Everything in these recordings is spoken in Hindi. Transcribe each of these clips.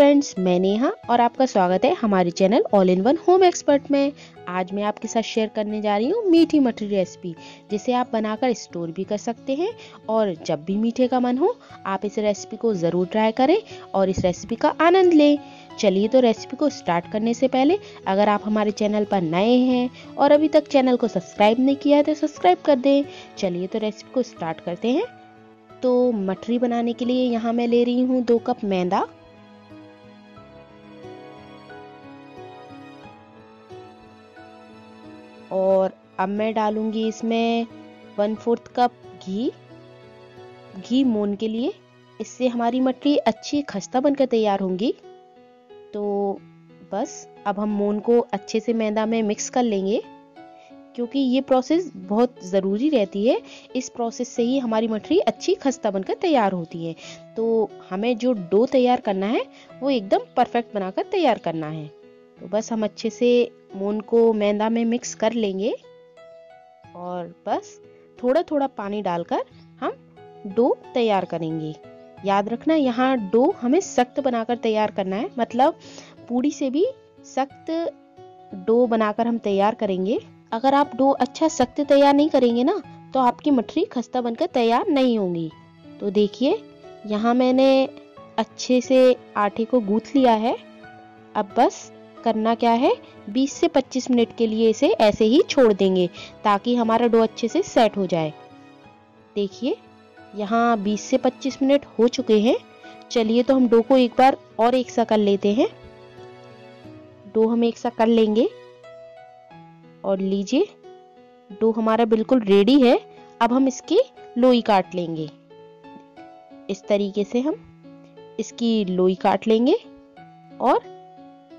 फ्रेंड्स मैं नेहा और आपका स्वागत है हमारे channel all in one home expert में। आज मैं आपके साथ शेयर करने जा रही हूँ मीठी मठरी रेसिपी जिसे आप बनाकर स्टोर भी कर सकते हैं। और जब भी मीठे का मन हो, आप इस रेसिपी को ज़रूर ट्राई करें और इस रेसिपी का आनंद लें। चलिए तो रेसिपी को स्टार्ट करने से पहले, अगर आप हमारे चैनल पर नए हैं और अभी तक चैनल को सब्सक्राइब नहीं किया है तो सब्सक्राइब कर दें। चलिए तो रेसिपी को स्टार्ट करते हैं। तो मठरी बनाने के लिए यहाँ मैं ले रही हूँ दो कप मैदा अब मैं डालूँगी इसमें वन फोर्थ कप घी घी मोन के लिए। इससे हमारी मटरी अच्छी खस्ता बनकर तैयार होंगी। तो बस, अब हम मोन को अच्छे से मैदा में मिक्स कर लेंगे, क्योंकि ये प्रोसेस बहुत ज़रूरी रहती है। इस प्रोसेस से ही हमारी मठरी अच्छी खस्ता बनकर तैयार होती है। तो हमें जो डो तैयार करना है, वो एकदम परफेक्ट बनाकर तैयार करना है। तो बस हम अच्छे से मोन को मैदा में मिक्स कर लेंगे। और बस थोड़ा थोड़ा पानी डालकर हम डो तैयार करेंगे। याद रखना यहाँ डो हमें सख्त बनाकर तैयार करना है। मतलब पूड़ी से भी सख्त डो बनाकर हम तैयार करेंगे। अगर आप डो अच्छा सख्त तैयार नहीं करेंगे ना तो आपकी मठरी खस्ता बनकर तैयार नहीं होंगी। तो देखिए, यहाँ मैंने अच्छे से आटे को गूथ लिया है। अब बस करना क्या है? 20 से 25 मिनट के लिए इसे ऐसे ही छोड़ देंगे, ताकि हमारा डो अच्छे से सेट हो जाए। देखिए, यहाँ 20 से 25 मिनट हो चुके हैं। चलिए तो हम डो को एक बार और एक सा कर लेते हैं। डो हम एक सा कर लेंगे। और लीजिए, डो हमारा बिल्कुल रेडी है। अब हम इसकी लोई काट लेंगे। इस तरीके से हम इसकी लोई काट लेंगे। और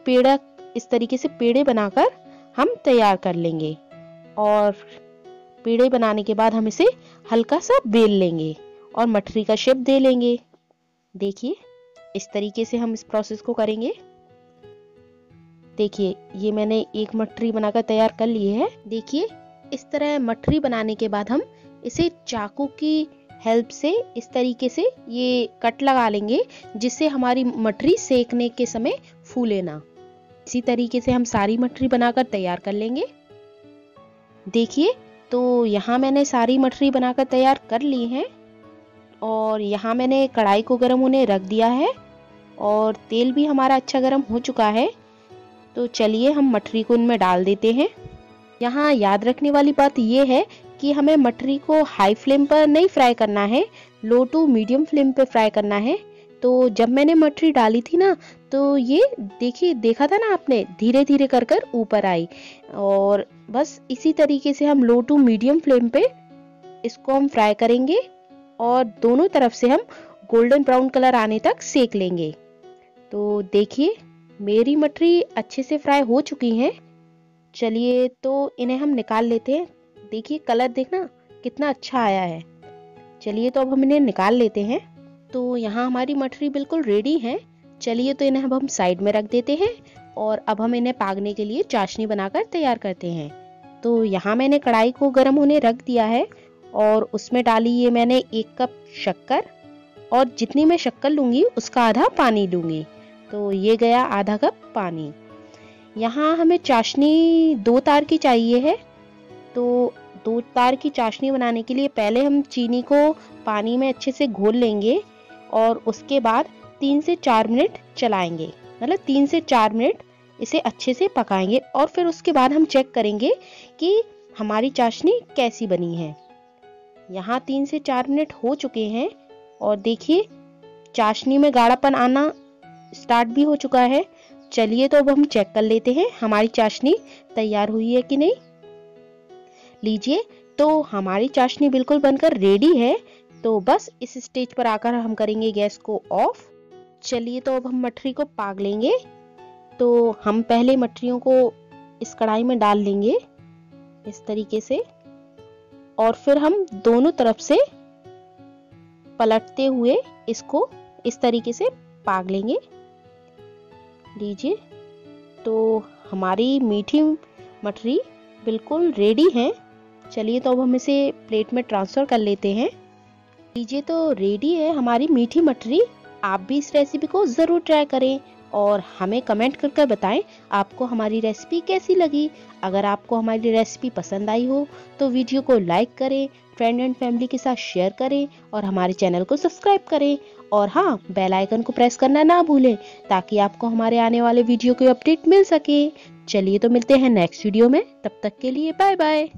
पेड़ा इस तरीके से पेड़े बनाकर हम तैयार कर लेंगे। और पेड़े बनाने के बाद हम इसे हल्का सा बेल लेंगे और मठरी का शेप दे लेंगे। देखिए, इस तरीके से हम इस प्रोसेस को करेंगे। देखिए, ये मैंने एक मठरी बनाकर तैयार कर ली है। देखिए, इस तरह मठरी बनाने के बाद हम इसे चाकू की हेल्प से इस तरीके से ये कट लगा लेंगे, जिससे हमारी मठरी सेकने के समय फूले ना। इसी तरीके से हम सारी मठरी बनाकर तैयार कर लेंगे। देखिए तो यहाँ मैंने सारी मठरी बनाकर तैयार कर ली है और यहाँ मैंने कढ़ाई को गर्म होने रख दिया है और तेल भी हमारा अच्छा गर्म हो चुका है। तो चलिए हम मठरी को उनमें डाल देते हैं। यहाँ याद रखने वाली बात यह है कि हमें मठरी को हाई फ्लेम पर नहीं फ्राई करना है लो टू मीडियम फ्लेम पर फ्राई करना है। तो जब मैंने मटरी डाली थी ना तो ये देखिए, देखा था ना आपने धीरे धीरे कर कर ऊपर आई। और बस इसी तरीके से हम लो टू मीडियम फ्लेम पे इसको हम फ्राई करेंगे और दोनों तरफ़ से हम गोल्डन ब्राउन कलर आने तक सेक लेंगे। तो देखिए, मेरी मठरी अच्छे से फ्राई हो चुकी हैं। चलिए तो इन्हें हम निकाल लेते हैं। देखिए कलर देखना कितना अच्छा आया है। चलिए तो अब हम इन्हें निकाल लेते हैं। तो यहाँ हमारी मठरी बिल्कुल रेडी है। चलिए तो इन्हें अब हम साइड में रख देते हैं और अब हम इन्हें पागने के लिए चाशनी बनाकर तैयार करते हैं। तो यहाँ मैंने कढ़ाई को गर्म होने रख दिया है और उसमें डाली ये मैंने एक कप शक्कर और जितनी मैं शक्कर लूँगी उसका आधा पानी लूँगी। तो ये गया आधा कप पानी। यहाँ हमें चाशनी दो तार की चाहिए है। तो दो तार की चाशनी बनाने के लिए पहले हम चीनी को पानी में अच्छे से घोल लेंगे। और उसके बाद तीन से चार मिनट चलाएँगे। मतलब तीन से चार मिनट इसे अच्छे से पकाएँगे और फिर उसके बाद हम चेक करेंगे कि हमारी चाशनी कैसी बनी है। यहाँ तीन से चार मिनट हो चुके हैं और देखिए, चाशनी में गाढ़ापन आना स्टार्ट भी हो चुका है। चलिए तो अब हम चेक कर लेते हैं, हमारी चाशनी तैयार हुई है कि नहीं। लीजिए तो हमारी चाशनी बिल्कुल बनकर रेडी है। तो बस इस स्टेज पर आकर हम करेंगे गैस को ऑफ़। चलिए तो अब हम मठरी को पाग लेंगे। तो हम पहले मठरियों को इस कढ़ाई में डाल लेंगे इस तरीके से। और फिर हम दोनों तरफ़ से पलटते हुए इसको इस तरीके से पाग लेंगे। लीजिए। तो हमारी मीठी मठरी बिल्कुल रेडी है। चलिए तो अब हम इसे प्लेट में ट्रांसफ़र कर लेते हैं। लीजिए तो रेडी है हमारी मीठी मठरी। आप भी इस रेसिपी को ज़रूर ट्राई करें और हमें कमेंट करके बताएँ आपको हमारी रेसिपी कैसी लगी। अगर आपको हमारी रेसिपी पसंद आई हो तो वीडियो को लाइक करें फ्रेंड एंड फैमिली के साथ शेयर करें और हमारे चैनल को सब्सक्राइब करें। और हाँ बेल आइकन को प्रेस करना ना भूलें ताकि आपको हमारे आने वाले वीडियो की अपडेट मिल सके। चलिए तो मिलते हैं नेक्स्ट वीडियो में। तब तक के लिए बाय बाय